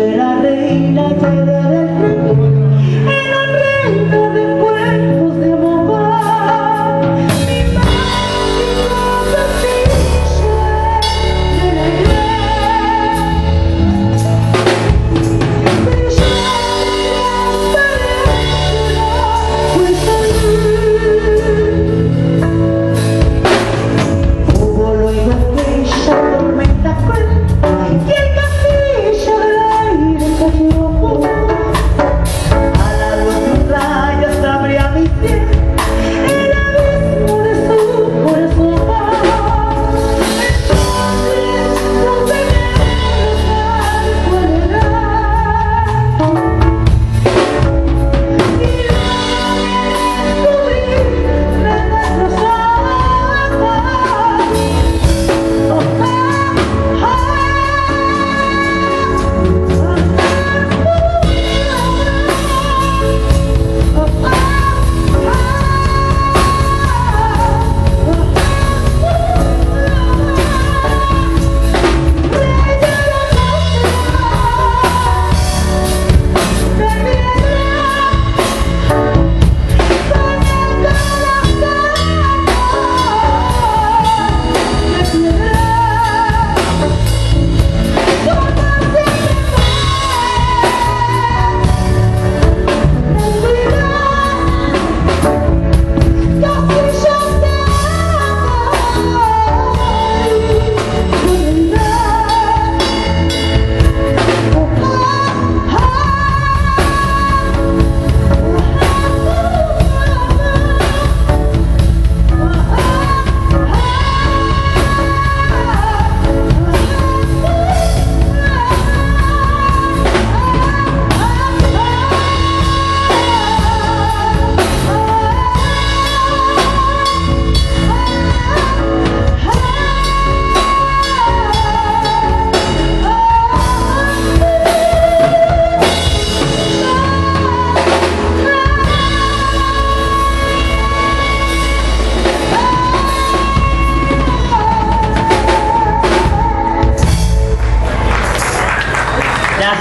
fue la reina de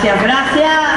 Gracias, gracias.